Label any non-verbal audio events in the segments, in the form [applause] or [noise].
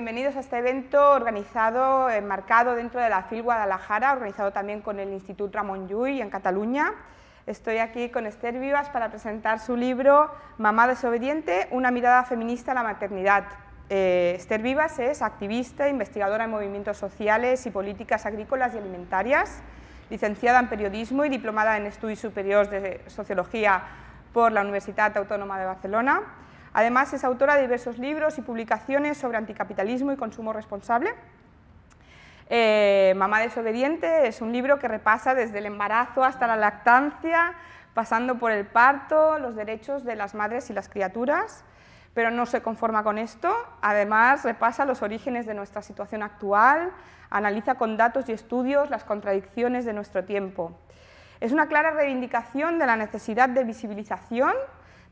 bienvenidos a este evento organizado, enmarcado dentro de la FIL Guadalajara, organizado también con el Instituto Ramón Llull en Cataluña. Estoy aquí con Esther Vivas para presentar su libro Mamá desobediente, una mirada feminista a la maternidad. Eh, Esther Vivas es activista, investigadora en movimientos sociales y políticas agrícolas y alimentarias, licenciada en periodismo y diplomada en estudios superiores de sociología por la Universidad Autónoma de Barcelona Además, es autora de diversos libros y publicaciones sobre anticapitalismo y consumo responsable. Eh, Mamá desobediente es un libro que repasa desde el embarazo hasta la lactancia, pasando por el parto, los derechos de las madres y las criaturas, pero no se conforma con esto. Además, repasa los orígenes de nuestra situación actual, analiza con datos y estudios las contradicciones de nuestro tiempo. Es una clara reivindicación de la necesidad de visibilización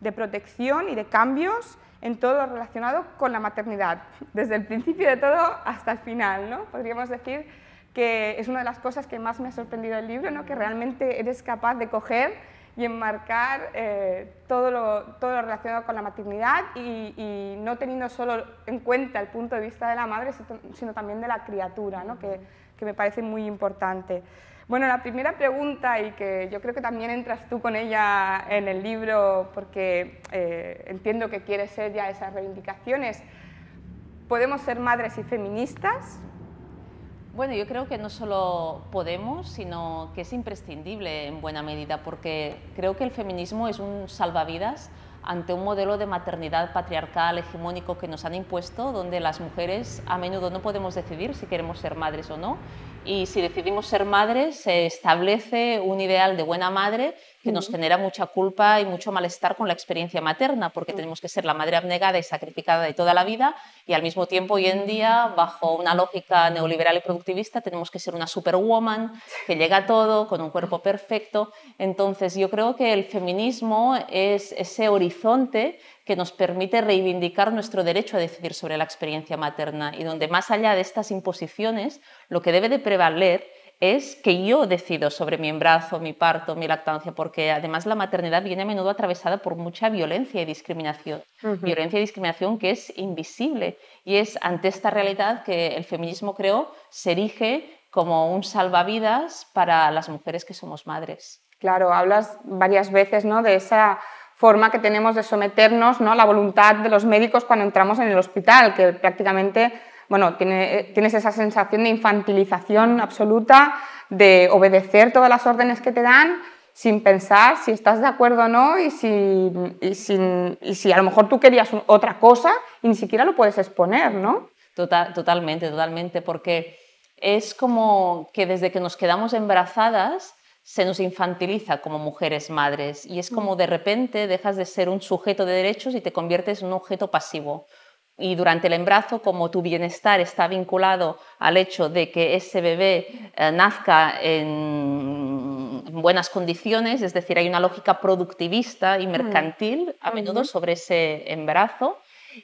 de protección y de cambios en todo lo relacionado con la maternidad, desde el principio de todo hasta el final. ¿no? Podríamos decir que es una de las cosas que más me ha sorprendido del libro, ¿no? que realmente eres capaz de coger y enmarcar eh, todo, lo, todo, lo, relacionado con la maternidad y, no teniendo solo en cuenta el punto de vista de la madre, sino también de la criatura, ¿no? que, que me parece muy importante. Bueno, la primera pregunta, y que yo creo que también entras tú con ella en el libro, porque eh, entiendo que quieres ser ya esas reivindicaciones, ¿podemos ser madres y feministas? Bueno, yo creo que no solo podemos, sino que es imprescindible en buena medida, porque creo que el feminismo es un salvavidas ante un modelo de maternidad patriarcal hegemónico que nos han impuesto, donde las mujeres a menudo no podemos decidir si queremos ser madres o no, y si decidimos ser madres se establece un ideal de buena madre que nos genera mucha culpa y mucho malestar con la experiencia materna, porque tenemos que ser la madre abnegada y sacrificada de toda la vida y al mismo tiempo hoy en día, bajo una lógica neoliberal y productivista, tenemos que ser una superwoman que llega a todo con un cuerpo perfecto. Entonces yo creo que el feminismo es ese horizonte que nos permite reivindicar nuestro derecho a decidir sobre la experiencia materna y donde más allá de estas imposiciones, lo que debe de prevaler es que yo decido sobre mi embarazo, mi parto, mi lactancia, porque además la maternidad viene a menudo atravesada por mucha violencia y discriminación. Violencia y discriminación que es invisible y es ante esta realidad que el feminismo, creo, se erige como un salvavidas para las mujeres que somos madres. Claro, hablas varias veces ¿no? de esa forma que tenemos de someternos ¿no? a la voluntad de los médicos cuando entramos en el hospital, que prácticamente bueno, tienes esa sensación de infantilización absoluta, de obedecer todas las órdenes que te dan sin pensar si estás de acuerdo o no y si, y si a lo mejor tú querías otra cosa y ni siquiera lo puedes exponer, ¿no? Total, totalmente, totalmente, porque es como que desde que nos quedamos embarazadas se nos infantiliza como mujeres madres y es como de repente dejas de ser un sujeto de derechos y te conviertes en un objeto pasivo. Y durante el embarazo, como tu bienestar está vinculado al hecho de que ese bebé eh, nazca en buenas condiciones, es decir, hay una lógica productivista y mm. mercantil a menudo sobre ese embarazo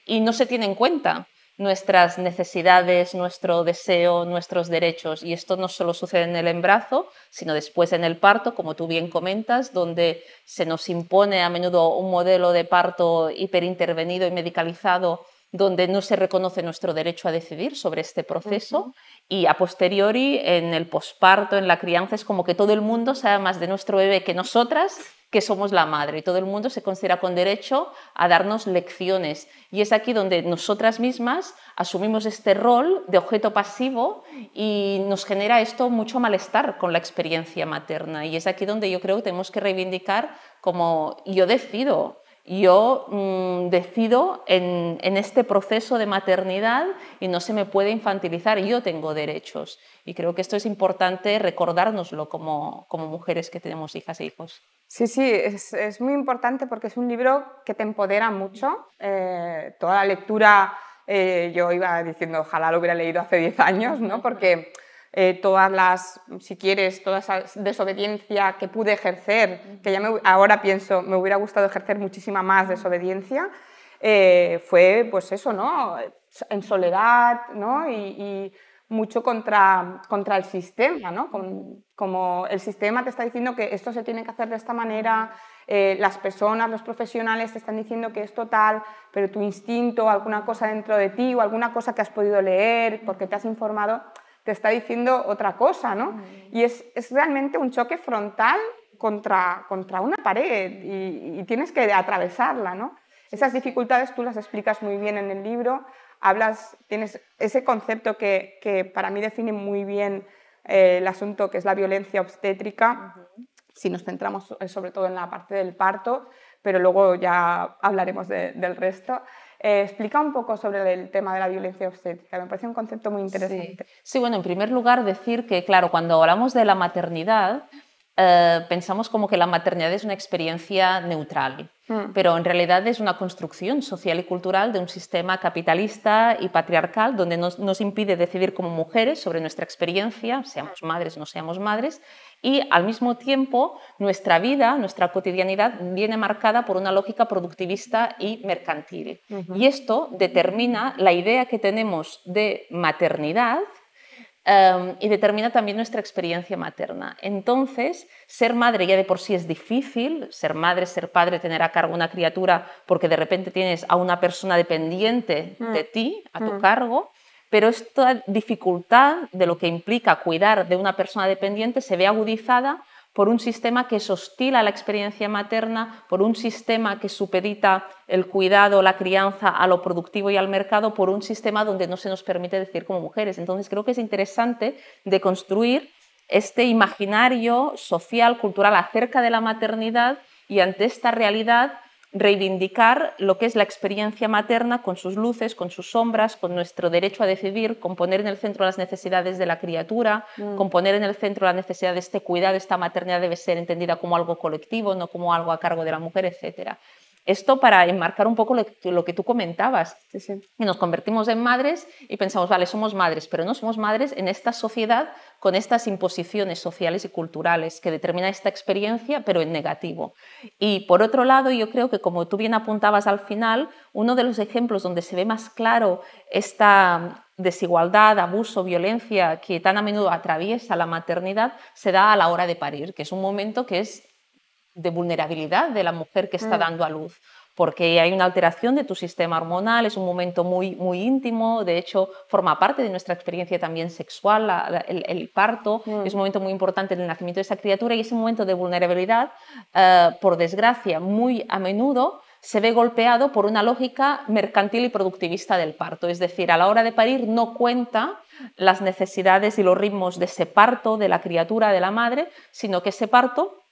y no se tiene en cuenta nuestras necesidades, nuestro deseo, nuestros derechos. Y esto no solo sucede en el embarazo, sino después en el parto, como tú bien comentas, donde se nos impone a menudo un modelo de parto hiperintervenido y medicalizado donde no se reconoce nuestro derecho a decidir sobre este proceso y a posteriori en el posparto, en la crianza, es como que todo el mundo sabe más de nuestro bebé que nosotras que somos la madre y todo el mundo se considera con derecho a darnos lecciones. Y es aquí donde nosotras mismas asumimos este rol de objeto pasivo y nos genera esto mucho malestar con la experiencia materna. Y es aquí donde yo creo que tenemos que reivindicar como yo decido yo mm, decido en, este proceso de maternidad y no se me puede infantilizar, yo tengo derechos. Y creo que esto es importante recordárnoslo como, mujeres que tenemos hijas e hijos. Sí, sí, es, muy importante porque es un libro que te empodera mucho. Eh, toda la lectura, eh, yo iba diciendo, ojalá lo hubiera leído hace 10 años, ¿no? porque eh, todas las, si quieres, toda esa desobediencia que pude ejercer, que ya ahora pienso, me hubiera gustado ejercer muchísima más desobediencia, eh, fue pues eso, ¿no? En soledad, ¿no? Y, mucho contra, contra el sistema, ¿no? como el sistema te está diciendo que esto se tiene que hacer de esta manera, eh, las personas, los profesionales te están diciendo que es total, pero tu instinto, alguna cosa dentro de ti o alguna cosa que has podido leer porque te has informado, te está diciendo otra cosa, ¿no? Y es, es realmente un choque frontal contra, contra una pared y, y, tienes que atravesarla, ¿no? Esas dificultades tú las explicas muy bien en el libro, hablas, tienes ese concepto que, que para mí define muy bien eh, el asunto que es la violencia obstétrica, si nos centramos eh, sobre todo en la parte del parto, pero luego ya hablaremos del resto. Eh, explica un poco sobre el tema de la violencia obstétrica, me parece un concepto muy interesante. sí, bueno, en primer lugar decir que, claro, cuando hablamos de la maternidad, eh, pensamos como que la maternidad es una experiencia neutral, mm. pero en realidad es una construcción social y cultural de un sistema capitalista y patriarcal donde nos, nos impide decidir como mujeres sobre nuestra experiencia, seamos madres o no seamos madres, y al mismo tiempo nuestra vida, nuestra cotidianidad viene marcada por una lógica productivista y mercantil. Y esto determina la idea que tenemos de maternidad Em, y determina también nuestra experiencia materna. Entonces, ser madre ya de por sí es difícil, ser madre, ser padre, tener a cargo una criatura, porque de repente tienes a una persona dependiente de mm. ti, a tu mm. cargo, pero esta dificultad de lo que implica cuidar de una persona dependiente se ve agudizada por un sistema que es hostil a la experiencia materna, por un sistema que supedita el cuidado, la crianza a lo productivo y al mercado, por un sistema donde no se nos permite decir como mujeres. Entonces creo que es interesante de construir este imaginario social, cultural acerca de la maternidad y ante esta realidad reivindicar lo que es la experiencia materna con sus luces, con sus sombras, con nuestro derecho a decidir, con poner en el centro las necesidades de la criatura, mm. con poner en el centro la necesidad de este cuidado, esta maternidad debe ser entendida como algo colectivo, no como algo a cargo de la mujer, etc. Esto para enmarcar un poco lo que, tú comentabas. Y nos convertimos en madres y pensamos, vale, somos madres, pero no somos madres en esta sociedad con estas imposiciones sociales y culturales que determina esta experiencia, pero en negativo. Y por otro lado, yo creo que como tú bien apuntabas al final, uno de los ejemplos donde se ve más claro esta desigualdad, abuso, violencia que tan a menudo atraviesa la maternidad se da a la hora de parir, que es un momento que es de vulnerabilidad de la mujer que está mm. dando a luz, porque hay una alteración de tu sistema hormonal, es un momento muy, muy íntimo, de hecho forma parte de nuestra experiencia también sexual, el, parto, mm. es un momento muy importante en el nacimiento de esa criatura y ese momento de vulnerabilidad, eh, por desgracia, muy a menudo se ve golpeado por una lógica mercantil y productivista del parto, es decir, a la hora de parir no cuenta las necesidades y los ritmos de ese parto, de la criatura, de la madre, sino que ese parto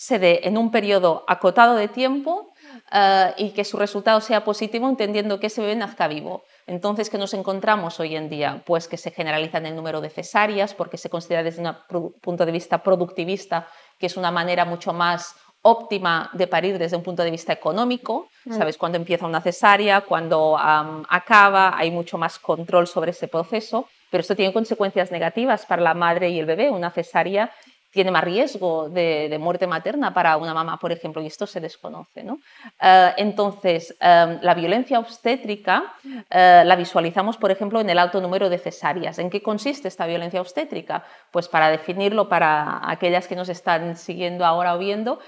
se dé en un periodo acotado de tiempo eh, y que su resultado sea positivo entendiendo que ese bebé nazca vivo. Entonces, ¿qué nos encontramos hoy en día? Pues que se generaliza en el número de cesáreas porque se considera desde un punto de vista productivista que es una manera mucho más óptima de parir desde un punto de vista económico. Mm. Sabes cuándo empieza una cesárea, cuándo acaba, hay mucho más control sobre ese proceso, pero esto tiene consecuencias negativas para la madre y el bebé. Una cesárea tiene más riesgo de, muerte materna para una mamá, por ejemplo, y esto se desconoce. ¿no? Eh, entonces, em, la violencia obstétrica eh, la visualizamos, por ejemplo, en el alto número de cesáreas. ¿En qué consiste esta violencia obstétrica? Pues para definirlo para aquellas que nos están siguiendo ahora o viendo,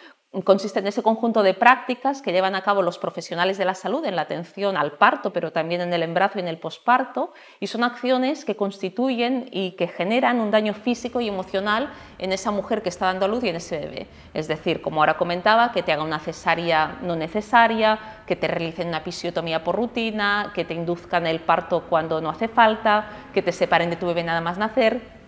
consiste en ese conjunto de prácticas que llevan a cabo los profesionales de la salud en la atención al parto, pero también en el embarazo y en el posparto, y son acciones que constituyen y que generan un daño físico y emocional en esa mujer que está dando a luz y en ese bebé. Es decir, como ahora comentaba, que te haga una cesárea no necesaria, que te realicen una episiotomía por rutina, que te induzcan el parto cuando no hace falta, que te separen de tu bebé nada más nacer,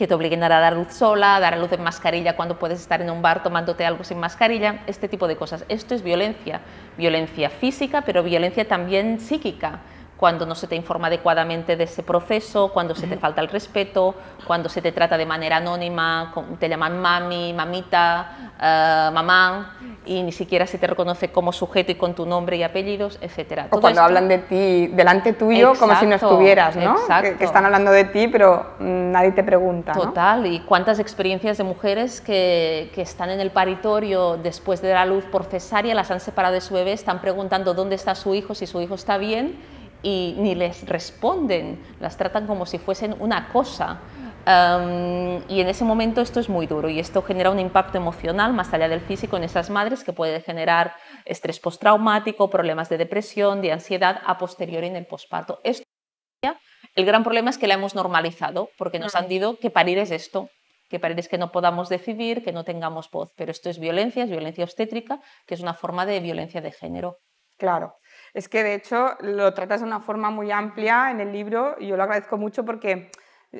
que te obliguen a dar luz sola, a dar luz en mascarilla cuando puedes estar en un bar tomándote algo sin mascarilla, este tipo de cosas. Esto es violencia, violencia física, pero violencia también psíquica cuando no se te informa adecuadamente de ese proceso, cuando se te falta el respeto, cuando se te trata de manera anónima, te llaman mami, mamita, eh, mamá, y ni siquiera se te reconoce como sujeto y con tu nombre y apellidos, etc. O cuando hablan de ti delante tuyo como si no estuvieras, ¿no? Que, están hablando de ti, pero mm, nadie te pregunta. Total, y cuántas experiencias de mujeres que, que están en el paritorio después de la luz por cesárea, las han separado de su bebé, están preguntando dónde está su hijo, si su hijo está bien y ni les responden, las tratan como si fuesen una cosa. y en ese momento esto es muy duro y esto genera un impacto emocional más allá del físico en esas madres que puede generar estrés postraumático, problemas de depresión, de ansiedad a posteriori en el posparto. Esto, el gran problema es que la hemos normalizado porque nos han dicho que parir es esto, que parir es que no podamos decidir, que no tengamos voz, pero esto es violencia, es violencia obstétrica, que es una forma de violencia de género. Claro. Es que de hecho lo tratas de una forma muy amplia en el libro y yo lo agradezco mucho porque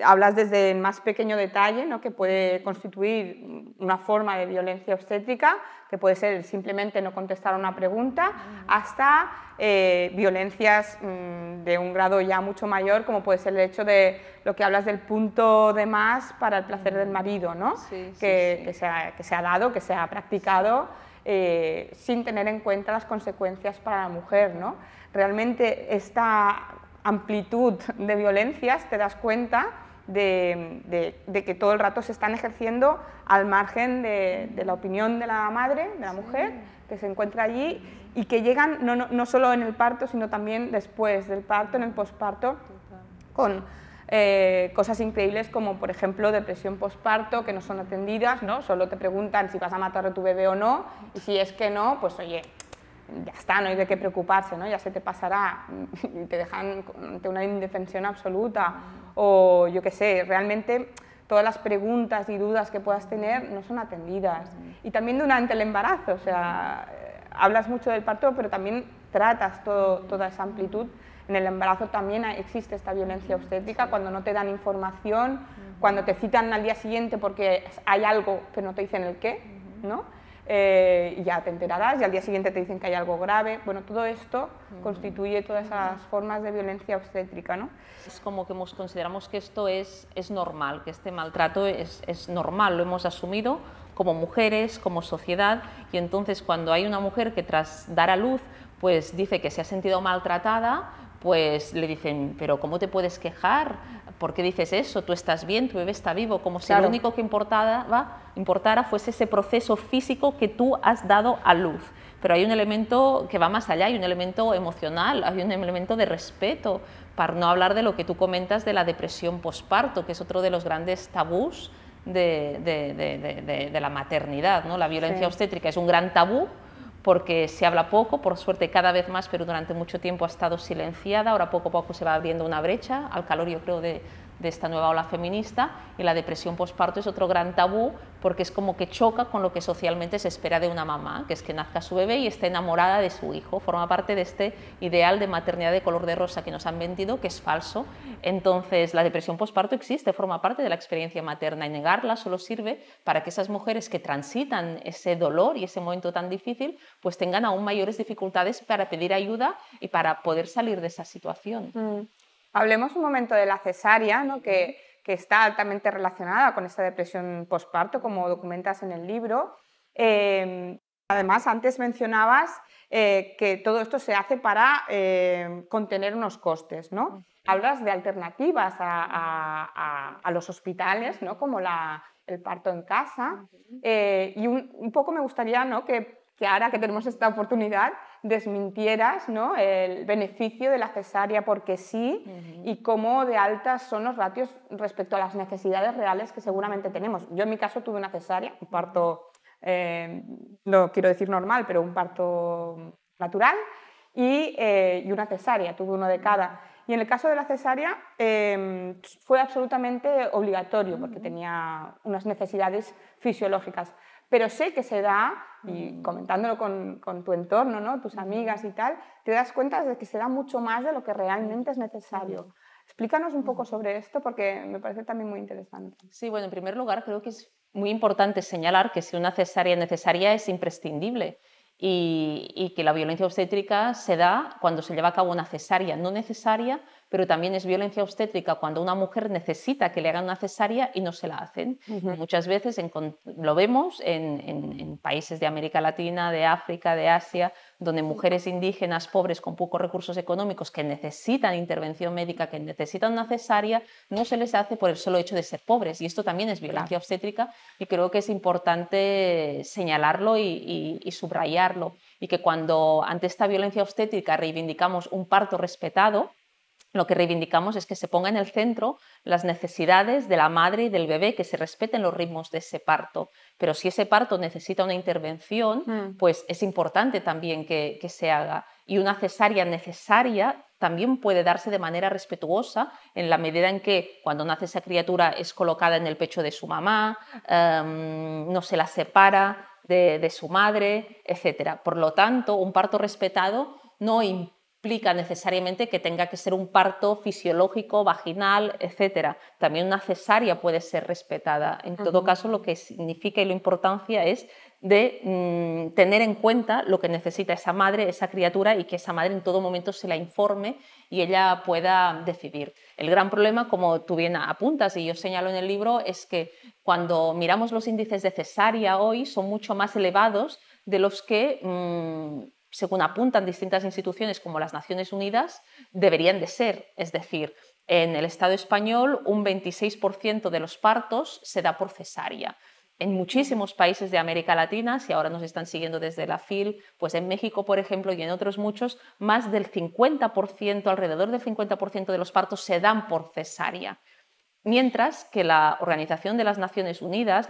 hablas desde el más pequeño detalle, ¿no? que puede constituir una forma de violencia obstétrica, que puede ser simplemente no contestar a una pregunta, hasta eh, violencias mm, de un grado ya mucho mayor, como puede ser el hecho de lo que hablas del punto de más para el placer del marido, ¿no? que, Que, se ha, que se ha dado, que se ha practicado eh, sin tener en cuenta las consecuencias para la mujer. ¿no? Realmente esta amplitud de violencias te das cuenta de, que todo el rato se están ejerciendo al margen de, la opinión de la madre, de la mujer, que se encuentra allí y que llegan no, no, solo en el parto, sino también después del parto, en el posparto, con eh, cosas increíbles como, por ejemplo, depresión posparto, que no son atendidas, ¿no? solo te preguntan si vas a matar a tu bebé o no, y si es que no, pues oye, ya está, no hay de qué preocuparse, ¿no? ya se te pasará, y te dejan ante una indefensión absoluta, o yo qué sé, realmente todas las preguntas y dudas que puedas tener no son atendidas. Y también durante el embarazo, o sea, eh, hablas mucho del parto, pero también tratas todo, toda esa amplitud en el embarazo también existe esta violencia obstétrica, cuando no te dan información, cuando te citan al día siguiente porque hay algo, pero no te dicen el qué, ¿no? Eh, ya te enterarás y al día siguiente te dicen que hay algo grave. Bueno, todo esto constituye todas esas formas de violencia obstétrica. ¿no? Es como que hemos, consideramos que esto es, es normal, que este maltrato es, es normal, lo hemos asumido como mujeres, como sociedad, y entonces cuando hay una mujer que tras dar a luz pues dice que se ha sentido maltratada, pues le dicen, pero ¿cómo te puedes quejar? ¿Por qué dices eso? Tú estás bien, tu bebé está vivo, como si lo único que importara, importara fuese ese proceso físico que tú has dado a luz. Pero hay un elemento que va más allá, hay un elemento emocional, hay un elemento de respeto, para no hablar de lo que tú comentas de la depresión posparto, que es otro de los grandes tabús de, la maternidad. ¿no? La violencia obstétrica es un gran tabú, porque se habla poco, por suerte cada vez más, pero durante mucho tiempo ha estado silenciada, ahora poco a poco se va abriendo una brecha, al calor yo creo de, de esta nueva ola feminista y la depresión postparto es otro gran tabú porque es como que choca con lo que socialmente se espera de una mamá, que es que nazca su bebé y esté enamorada de su hijo, forma parte de este ideal de maternidad de color de rosa que nos han vendido, que es falso. Entonces, la depresión postparto existe, forma parte de la experiencia materna y negarla solo sirve para que esas mujeres que transitan ese dolor y ese momento tan difícil, pues tengan aún mayores dificultades para pedir ayuda y para poder salir de esa situación. Mm. Hablemos un momento de la cesárea, ¿no? que, que, está altamente relacionada con esta depresión postparto, como documentas en el libro. Em, además, antes mencionabas eh, que todo esto se hace para eh, contener unos costes. ¿no? Hablas de alternativas a, a, a, los hospitales, ¿no? como la, el parto en casa. Eh, y un, un, poco me gustaría ¿no? que, que ahora que tenemos esta oportunidad, desmintieras ¿no? el beneficio de la cesárea porque sí y cómo de altas son los ratios respecto a las necesidades reales que seguramente tenemos. Yo en mi caso tuve una cesárea, un parto, eh, no quiero decir normal, pero un parto natural y, eh, y, una cesárea, tuve uno de cada. Y en el caso de la cesárea em, fue absolutamente obligatorio porque tenía unas necesidades fisiológicas pero sé que se da, y mm. comentándolo con, con, tu entorno, ¿no? tus amigas y tal, te das cuenta de que se da mucho más de lo que realmente es necesario. Explícanos un poco sobre esto porque me parece también muy interesante. Sí, bueno, en primer lugar creo que es muy importante señalar que si una cesárea necesaria es imprescindible y, y, que la violencia obstétrica se da cuando se lleva a cabo una cesárea no necesaria, pero también es violencia obstétrica cuando una mujer necesita que le hagan una cesárea y no se la hacen. Muchas veces lo vemos en, países de América Latina, de África, de Asia, donde mujeres indígenas pobres con pocos recursos económicos que necesitan intervención médica, que necesitan una cesárea, no se les hace por el solo hecho de ser pobres. Y esto también es violencia obstétrica y creo que es importante señalarlo y, y subrayarlo. Y que cuando ante esta violencia obstétrica reivindicamos un parto respetado, lo que reivindicamos es que se ponga en el centro las necesidades de la madre y del bebé, que se respeten los ritmos de ese parto. Pero si ese parto necesita una intervención, mm. pues es importante también que, se haga. Y una cesárea necesaria también puede darse de manera respetuosa en la medida en que cuando nace esa criatura es colocada en el pecho de su mamá, em, no se la separa de, de su madre, etc. Por lo tanto, un parto respetado no implica implica necesariamente que tenga que ser un parto fisiológico, vaginal, etc. También una cesárea puede ser respetada. En todo caso, lo que significa y la importancia es de mm, tener en cuenta lo que necesita esa madre, esa criatura, y que esa madre en todo momento se la informe y ella pueda decidir. El gran problema, como tú bien apuntas y yo señalo en el libro, es que cuando miramos los índices de cesárea hoy son mucho más elevados de los que... Mm, según apuntan distintas instituciones como las Naciones Unidas, deberían de ser. Es decir, en el Estado español un 26% de los partos se da por cesárea. En muchísimos países de América Latina, si ahora nos están siguiendo desde la FIL, pues en México, por ejemplo, y en otros muchos, más del 50%, alrededor del 50% de los partos se dan por cesárea. Mientras que la Organización de las Naciones Unidas,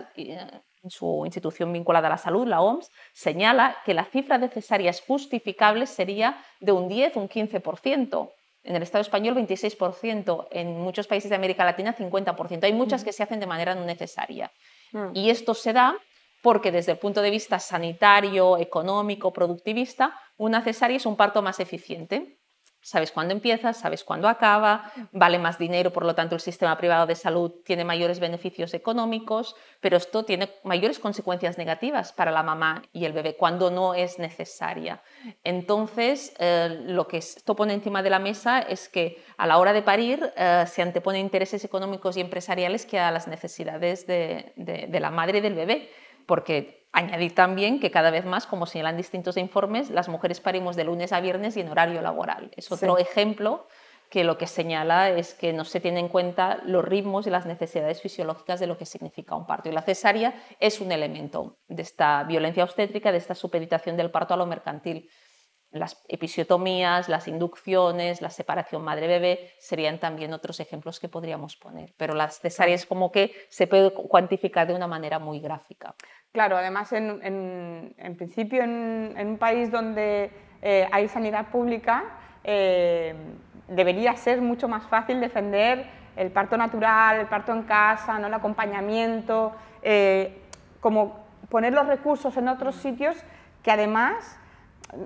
eh, su institución vinculada a la salud, la OMS, señala que la cifra de cesáreas justificables sería de un 10 o un 15%. En el Estado español, 26%. En muchos países de América Latina, 50%. Hay muchas que se hacen de manera no necesaria. Mm. Y esto se da porque desde el punto de vista sanitario, económico, productivista, una cesárea es un parto más eficiente. Sabes cuándo empieza, sabes cuándo acaba, vale más dinero, por lo tanto el sistema privado de salud tiene mayores beneficios económicos, pero esto tiene mayores consecuencias negativas para la mamá y el bebé cuando no es necesaria. Entonces, eh, lo que esto pone encima de la mesa es que a la hora de parir eh, se anteponen intereses económicos y empresariales que a las necesidades de, de la madre y del bebé, porque Añadir también que cada vez más, como señalan distintos informes, las mujeres parimos de lunes a viernes y en horario laboral. Es otro ejemplo que lo que señala es que no se tienen en cuenta los ritmos y las necesidades fisiológicas de lo que significa un parto. Y la cesárea es un elemento de esta violencia obstétrica, de esta supeditación del parto a lo mercantil. Las episiotomías, las inducciones, la separación madre-bebé serían también otros ejemplos que podríamos poner. Pero las cesáreas como que se puede cuantificar de una manera muy gráfica. Claro, además, en, principio, en, un país donde eh, hay sanidad pública, eh, debería ser mucho más fácil defender el parto natural, el parto en casa, ¿no? el acompañamiento, eh, como poner los recursos en otros sitios que además,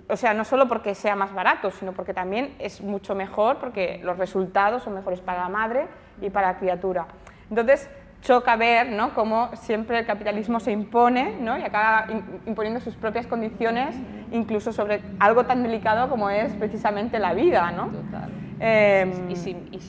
o sea, no solo porque sea más barato, sino porque también es mucho mejor, porque los resultados son mejores para la madre y para la criatura. Entonces, choca ver ¿no? cómo siempre el capitalismo se impone ¿no? y acaba imponiendo sus propias condiciones, incluso sobre algo tan delicado como es precisamente la vida. ¿no? Em,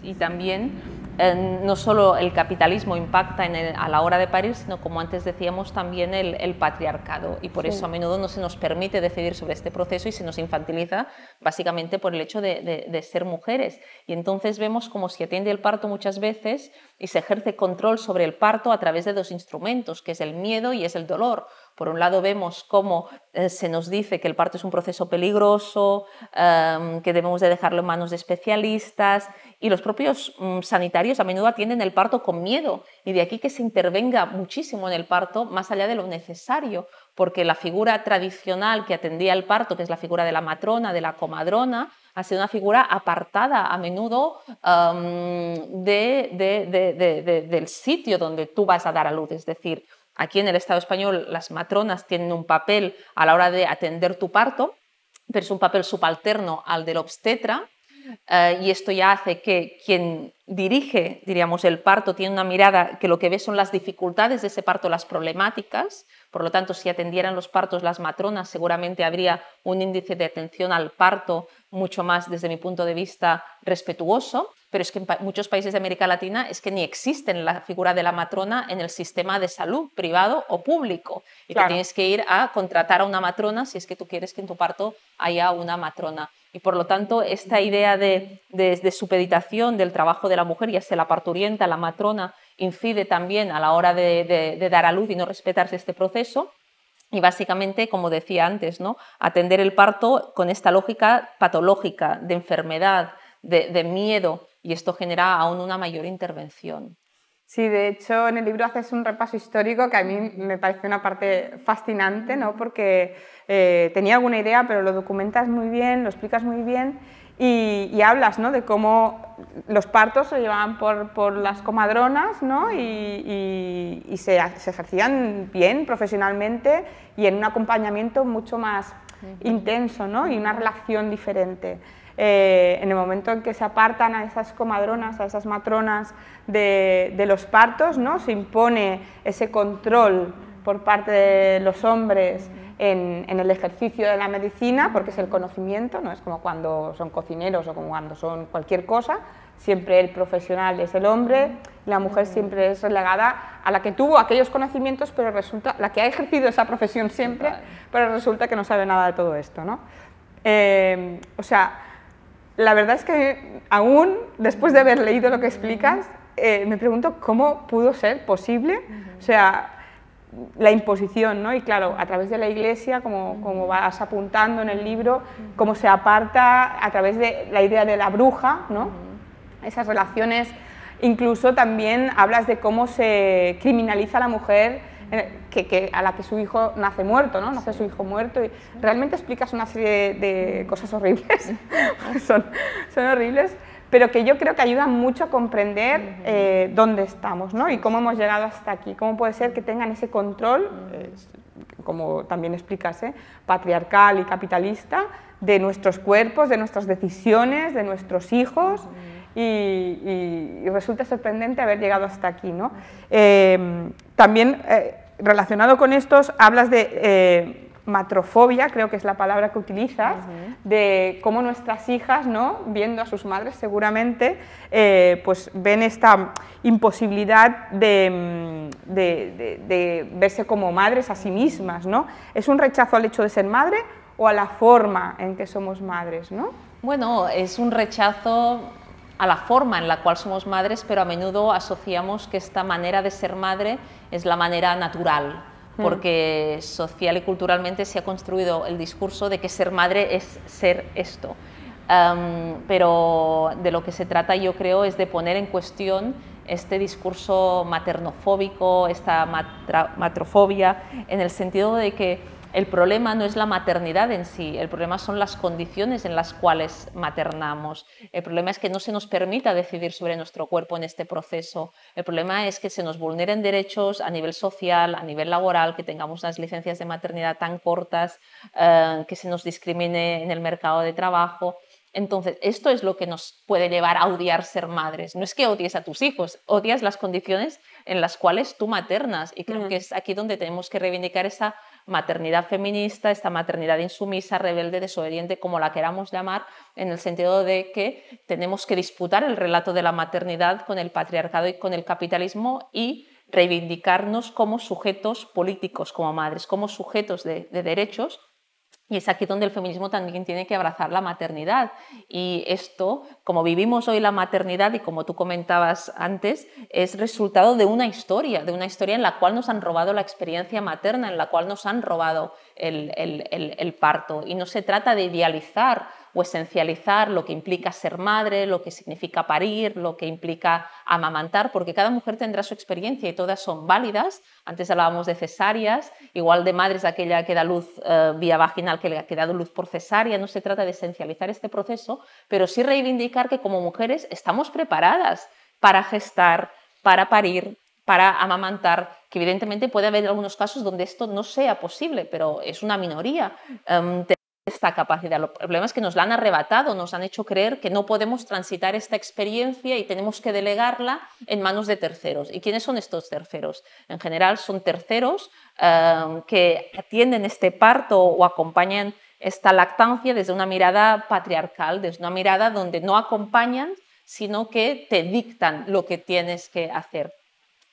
y, también no solo el capitalismo impacta a la hora de parir, sino como antes decíamos también el, patriarcado. Y por eso a menudo no se nos permite decidir sobre este proceso y se nos infantiliza básicamente por el hecho de, ser mujeres. Y entonces vemos como se atiende el parto muchas veces y se ejerce control sobre el parto a través de dos instrumentos, que es el miedo y es el dolor. Por un lado vemos cómo eh, se nos dice que el parto es un proceso peligroso, em, que debemos de dejarlo en manos de especialistas y los propios mm, sanitarios a menudo atienden el parto con miedo. Y de aquí que se intervenga muchísimo en el parto más allá de lo necesario, porque la figura tradicional que atendía el parto, que es la figura de la matrona, de la comadrona, ha sido una figura apartada a menudo em, del sitio donde tú vas a dar a luz, es decir, Aquí en el Estado español las matronas tienen un papel a la hora de atender tu parto, pero es un papel subalterno al del obstetra eh, y esto ya hace que quien dirige, diríamos, el parto tiene una mirada que lo que ve son las dificultades de ese parto, las problemáticas. Por lo tanto, si atendieran los partos las matronas, seguramente habría un índice de atención al parto mucho más, desde mi punto de vista, respetuoso. Pero es que en muchos países de América Latina es que ni existe la figura de la matrona en el sistema de salud privado o público. Y que tienes que ir a contratar a una matrona si es que tú quieres que en tu parto haya una matrona. Y por lo tanto, esta idea de, supeditación del trabajo de la mujer, ya sea la parturienta, la matrona, incide también a la hora de, dar a luz y no respetarse este proceso. Y básicamente, como decía antes, ¿no? atender el parto con esta lógica patológica de enfermedad, de, miedo, y esto genera aún una mayor intervención. Sí, de hecho en el libro haces un repaso histórico que a mí me parece una parte fascinante, ¿no? porque eh, tenía alguna idea, pero lo documentas muy bien, lo explicas muy bien y, hablas ¿no? de cómo los partos se llevaban por, por las comadronas ¿no? y, y, se, se, ejercían bien profesionalmente y en un acompañamiento mucho más intenso ¿no? y una relación diferente. Eh, en el momento en que se apartan a esas comadronas, a esas matronas de, de los partos, ¿no? se impone ese control por parte de los hombres en, el ejercicio de la medicina, porque es el conocimiento, no es como cuando son cocineros o como cuando son cualquier cosa, siempre el profesional es el hombre, la mujer siempre es relegada a la que tuvo aquellos conocimientos, pero resulta, la que ha ejercido esa profesión siempre, pero resulta que no sabe nada de todo esto. ¿no? Eh, o sea, la verdad es que aún después de haber leído lo que explicas, eh, me pregunto cómo pudo ser posible, o sea, la imposición, ¿no? Y claro, a través de la Iglesia, como, como, vas apuntando en el libro, cómo se aparta a través de la idea de la bruja, ¿no? Esas relaciones, incluso también hablas de cómo se criminaliza a la mujer eh, que, a la que su hijo nace muerto, ¿no? Nace su hijo muerto y realmente explicas una serie de, cosas horribles, [laughs] son, son horribles, pero que yo creo que ayudan mucho a comprender eh, dónde estamos ¿no? y cómo hemos llegado hasta aquí, cómo puede ser que tengan ese control, como también explicase, patriarcal y capitalista, de nuestros cuerpos, de nuestras decisiones, de nuestros hijos. Y, resulta sorprendente haber llegado hasta aquí. ¿no? Eh, también eh, relacionado con estos, hablas de matrofobia, creo que es la palabra que utilizas, de cómo nuestras hijas, ¿no? viendo a sus madres seguramente, eh, pues ven esta imposibilidad mm, de, de, verse como madres a sí mismas. ¿no? ¿Es un rechazo al hecho de ser madre o a la forma en que somos madres? ¿no? Bueno, es un rechazo a la forma en la cual somos madres, pero a menudo asociamos que esta manera de ser madre es la manera natural Mm. porque social y culturalmente se ha construido el discurso de que ser madre es ser esto. pero de lo que se trata yo creo es de poner en cuestión este discurso maternofóbico, esta matrofobia, en el sentido de que el problema no es la maternidad en sí, el problema son las condiciones en las cuales maternamos. El problema es que no se nos permita decidir sobre nuestro cuerpo en este proceso. El problema es que se nos vulneren derechos a nivel social, a nivel laboral, que tengamos unas licencias de maternidad tan cortas, eh, que se nos discrimine en el mercado de trabajo. Entonces, esto es lo que nos puede llevar a odiar ser madres. No es que odies a tus hijos, odias las condiciones en las cuales tú maternas. Y creo que es aquí donde tenemos que reivindicar esa maternidad feminista, esta maternidad insumisa, rebelde, desobediente, como la queramos llamar, en el sentido de que tenemos que disputar el relato de la maternidad con el patriarcado y con el capitalismo y reivindicarnos como sujetos políticos, como madres, como sujetos de, de derechos y es aquí donde el feminismo también tiene que abrazar la maternidad. Y esto, como vivimos hoy la maternidad y como tú comentabas antes, es resultado de una historia, de una historia en la cual nos han robado la experiencia materna, en la cual nos han robado el, el parto. Y no se trata de idealizar o esencializar lo que implica ser madre, lo que significa parir, lo que implica amamantar, porque cada mujer tendrá su experiencia y todas son válidas. Antes hablábamos de cesáreas, igual de madres aquella que da luz eh, vía vaginal que, que ha dado luz por cesárea. No se trata de esencializar este proceso, pero sí reivindicar que como mujeres estamos preparadas para gestar, para parir, para amamantar, que evidentemente puede haber algunos casos donde esto no sea posible, pero es una minoría. Em, esta capacidad. El problema es que nos la han arrebatado, nos han hecho creer que no podemos transitar esta experiencia y tenemos que delegarla en manos de terceros. ¿Y quiénes son estos terceros? En general son terceros eh, que atienden este parto o acompañan esta lactancia desde una mirada patriarcal, desde una mirada donde no acompañan, sino que te dictan lo que tienes que hacer.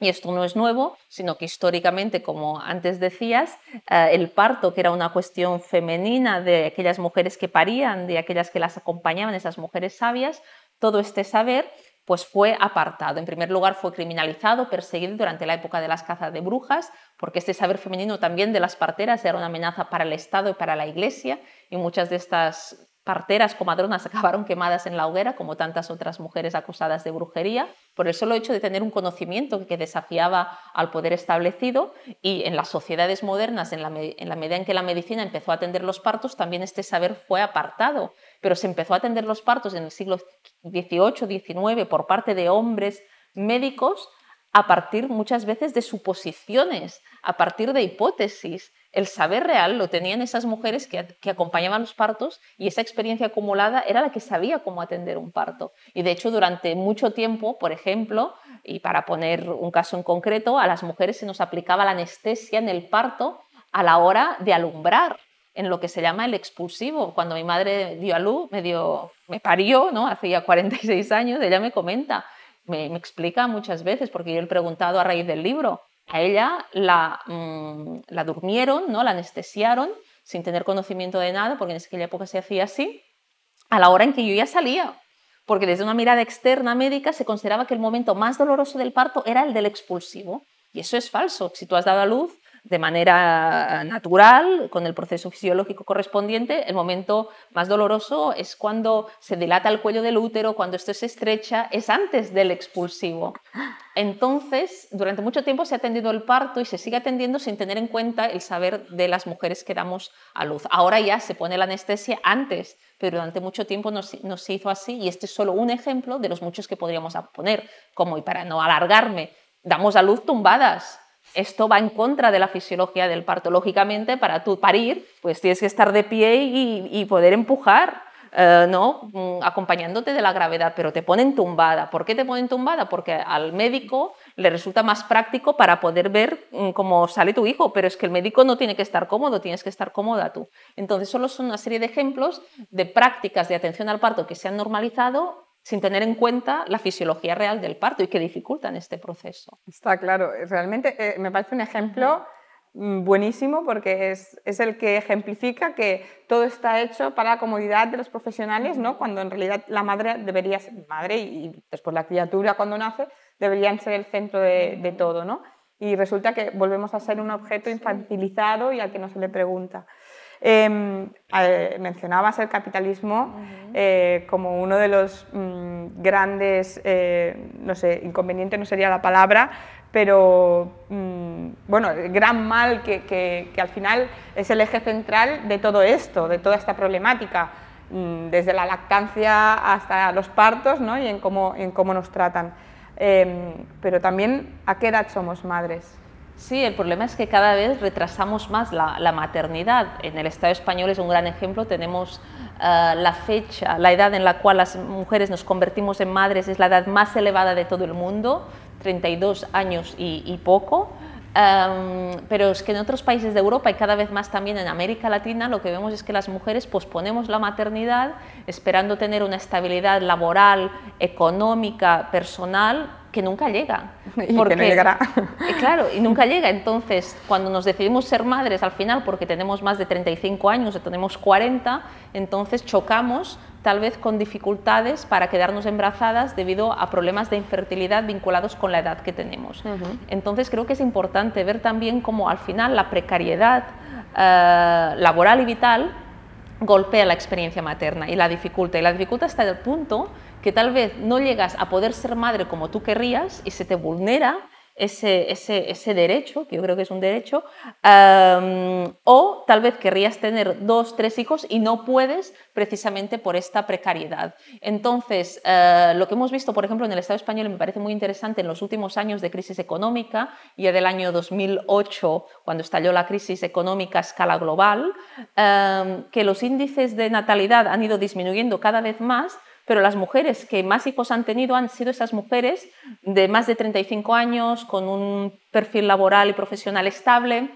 Y esto no es nuevo, sino que históricamente, como antes decías, eh, el parto, que era una cuestión femenina de aquellas mujeres que parían, de aquellas que las acompañaban, esas mujeres sabias, todo este saber pues fue apartado. En primer lugar, fue criminalizado, perseguido durante la época de las cazas de brujas, porque este saber femenino también de las parteras era una amenaza para el Estado y para la Iglesia, y muchas de estas parteras comadronas [laughs] acabaron quemadas en la hoguera, como tantas otras mujeres acusadas de brujería, por el solo hecho de tener un conocimiento que desafiaba al poder establecido. Y en las sociedades modernas, en la, medida en que la medicina empezó a atender los partos, también este saber fue apartado, pero se empezó a atender los partos en el siglo XVIII, XIX por parte de hombres médicos a partir muchas veces de suposiciones, a partir de hipótesis, el saber real lo tenían esas mujeres que, acompañaban los partos y esa experiencia acumulada era la que sabía cómo atender un parto. Y de hecho, durante mucho tiempo, por ejemplo, y para poner un caso en concreto, a las mujeres se nos aplicaba la anestesia en el parto a la hora de alumbrar en lo que se llama el expulsivo. Cuando mi madre dio a luz, me, dio, me parió, ¿no? hace ya 46 años, ella me comenta, me, me explica muchas veces, porque yo le he preguntado a raíz del libro, a ella mm, la, durmieron, ¿no? la anestesiaron sin tener conocimiento de nada, porque en aquella época se hacía así, a la hora en que yo ya salía, porque desde una mirada externa médica se consideraba que el momento más doloroso del parto era el del expulsivo. Y eso es falso. Si tú has dado a luz, de manera natural, con el proceso fisiológico correspondiente, el momento más doloroso es cuando se dilata el cuello del útero, cuando esto se estrecha, es antes del expulsivo. Entonces, durante mucho tiempo se ha atendido el parto y se sigue atendiendo sin tener en cuenta el saber de las mujeres que damos a luz. Ahora ya se pone la anestesia antes, pero durante mucho tiempo no, se hizo así y este es solo un ejemplo de los muchos que podríamos poner, como y para no alargarme, damos a luz tumbadas, esto va en contra de la fisiología del parto. Lógicamente, para tú parir, pues tienes que estar de pie y, poder empujar, eh, ¿no? Mm, acompañándote de la gravedad, pero te ponen tumbada. ¿Por qué te ponen tumbada? Porque al médico le resulta más práctico para poder ver mm, cómo sale tu hijo, pero es que el médico no tiene que estar cómodo, tienes que estar cómoda tú. Entonces, solo son una serie de ejemplos de prácticas de atención al parto que se han normalizado sin tener en cuenta la fisiología real del parto y que dificultan este proceso. Está claro, realmente eh, me parece un ejemplo mm, buenísimo porque es, es, el que ejemplifica que todo está hecho para la comodidad de los profesionales, ¿no? cuando en realidad la madre debería ser madre y, después la criatura cuando nace deberían ser el centro de, de todo. ¿no? Y resulta que volvemos a ser un objeto infantilizado y al que no se le pregunta. Em, mencionabas el capitalismo eh, como uno de los mm, grandes, eh, no sé, inconveniente no sería la palabra, pero mm, bueno, el gran mal que, que, al final es el eje central de todo esto, de toda esta problemática, mm, desde la lactancia hasta los partos ¿no? y en cómo, en cómo nos tratan. Em, pero también, ¿a qué edad somos madres? Sí, el problema es que cada vez retrasamos más la, maternidad. En el Estado español es un gran ejemplo. Tenemos eh, la fecha, la edad en la cual las mujeres nos convertimos en madres es la edad más elevada de todo el mundo, 32 años y, poco. Em, pero es que en otros países de Europa y cada vez más también en América Latina lo que vemos es que las mujeres posponemos la maternidad esperando tener una estabilidad laboral, económica, personal que nunca llega. [laughs] Y porque, no llegará. [laughs] Claro, y nunca llega. Entonces, cuando nos decidimos ser madres al final, porque tenemos más de 35 años o tenemos 40, entonces chocamos tal vez con dificultades para quedarnos embarazadas debido a problemas de infertilidad vinculados con la edad que tenemos. Entonces, creo que es importante ver también cómo al final la precariedad eh, laboral y vital golpea la experiencia materna y la dificulta. Y la dificulta hasta el punto que tal vez no llegas a poder ser madre como tú querrías y se te vulnera ese, ese, ese, derecho, que yo creo que es un derecho, o tal vez querrías tener dos, tres hijos y no puedes precisamente por esta precariedad. Entonces, eh, lo que hemos visto, por ejemplo, en el Estado español, me parece muy interesante en los últimos años de crisis económica, ya del año 2008, cuando estalló la crisis económica a escala global, que los índices de natalidad han ido disminuyendo cada vez más, pero las mujeres que más hijos han tenido han sido esas mujeres de más de 35 años, con un perfil laboral y profesional estable.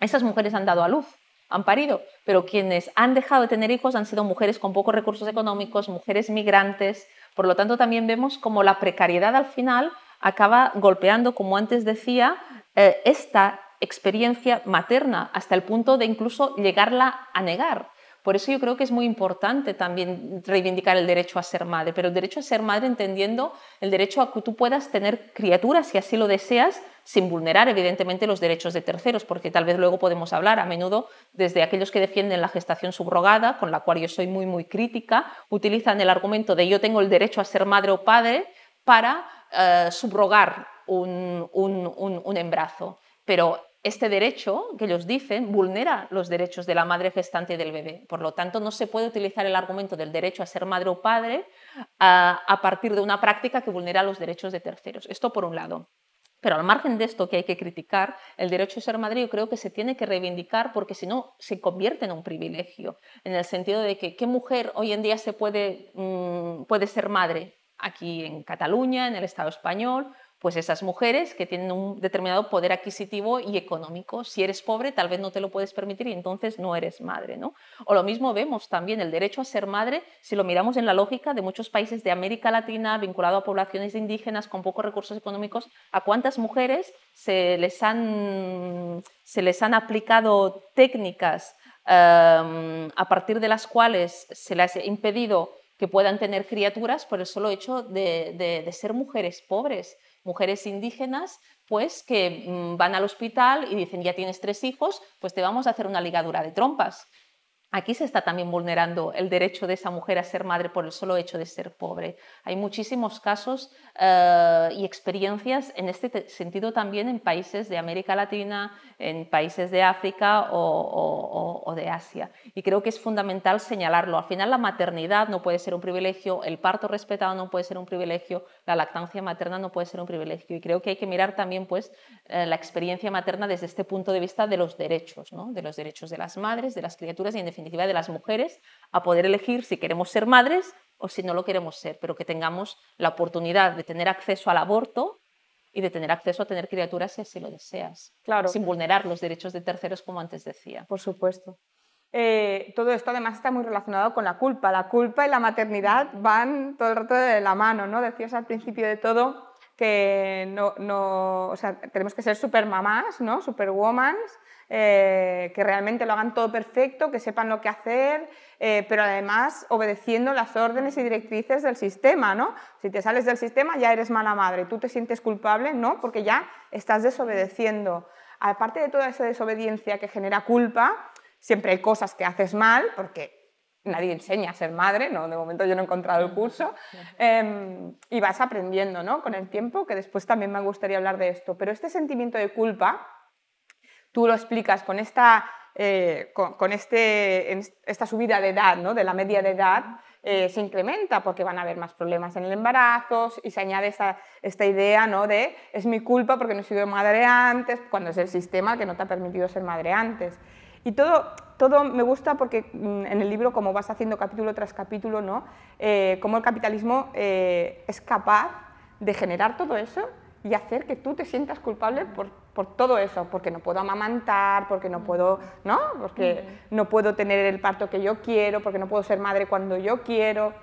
Esas mujeres han dado a luz, han parido, pero quienes han dejado de tener hijos han sido mujeres con pocos recursos económicos, mujeres migrantes. Por lo tanto, también vemos como la precariedad al final acaba golpeando, como antes decía, eh, esta experiencia materna hasta el punto de incluso llegarla a negar. Por eso yo creo que es muy importante también reivindicar el derecho a ser madre, pero el derecho a ser madre entendiendo el derecho a que tú puedas tener criaturas si así lo deseas, sin vulnerar evidentemente los derechos de terceros, porque tal vez luego podemos hablar a menudo desde aquellos que defienden la gestación subrogada, con la cual yo soy muy muy crítica, utilizan el argumento de yo tengo el derecho a ser madre o padre para eh, subrogar un, un, un embarazo. Pero este derecho que ellos dicen vulnera los derechos de la madre gestante y del bebé. Por lo tanto, no se puede utilizar el argumento del derecho a ser madre o padre a, partir de una práctica que vulnera los derechos de terceros. Esto por un lado. Pero al margen de esto que hay que criticar, el derecho a ser madre yo creo que se tiene que reivindicar porque si no se convierte en un privilegio, en el sentido de que qué mujer hoy en día se puede, mm, puede ser madre aquí en Cataluña, en el Estado español, pues esas mujeres que tienen un determinado poder adquisitivo y económico. Si eres pobre, tal vez no te lo puedes permitir y entonces no eres madre. ¿no? O lo mismo vemos también el derecho a ser madre, si lo miramos en la lógica de muchos países de América Latina vinculado a poblaciones indígenas con pocos recursos económicos, a cuántas mujeres se les han, se les han aplicado técnicas em, a partir de las cuales se les ha impedido que puedan tener criaturas por el solo hecho de ser mujeres pobres mujeres indígenas, pues que mm, van al hospital y dicen, ya tienes tres hijos, pues te vamos a hacer una ligadura de trompas. Aquí se está también vulnerando el derecho de esa mujer a ser madre por el solo hecho de ser pobre. Hay muchísimos casos eh, y experiencias en este sentido también en países de América Latina, en países de África o, de Asia. Y creo que es fundamental señalarlo. Al final la maternidad no puede ser un privilegio, el parto respetado no puede ser un privilegio, la lactancia materna no puede ser un privilegio. Y creo que hay que mirar también pues, eh, la experiencia materna desde este punto de vista de los derechos, ¿no? de los derechos de las madres, de las criaturas y en definitiva de las mujeres a poder elegir si queremos ser madres o si no lo queremos ser, pero que tengamos la oportunidad de tener acceso al aborto y de tener acceso a tener criaturas si así lo deseas, claro. sin vulnerar los derechos de terceros como antes decía. Por supuesto. Eh, todo esto además está muy relacionado con la culpa. La culpa y la maternidad van todo el rato de la mano, ¿no? Decías al principio de todo que no, no o sea, tenemos que ser super mamás, ¿no? Superwomans, eh, que realmente lo hagan todo perfecto, que sepan lo que hacer, eh, pero además obedeciendo las órdenes y directrices del sistema, ¿no? Si te sales del sistema ya eres mala madre, tú te sientes culpable, ¿no? Porque ya estás desobedeciendo. Aparte de toda esa desobediencia que genera culpa, siempre hay cosas que haces mal, porque nadie enseña a ser madre, ¿no? de momento yo no he encontrado el curso, em, y vas aprendiendo ¿no? con el tiempo, que después también me gustaría hablar de esto. Pero este sentimiento de culpa tú lo explicas con esta, eh, con, este, esta subida de edad, ¿no? de la media de edad, eh, se incrementa porque van a haber más problemas en el embarazo y se añade esta, esta idea ¿no? de es mi culpa porque no he sido madre antes, cuando es el sistema que no te ha permitido ser madre antes. Y todo, todo me gusta porque mm, en el libro, como vas haciendo capítulo tras capítulo, ¿no? Eh, cómo el capitalismo es capaz de generar todo eso y hacer que tú te sientas culpable por, por, todo eso, porque no puedo amamantar, porque no puedo, ¿no? Porque no puedo tener el parto que yo quiero, porque no puedo ser madre cuando yo quiero.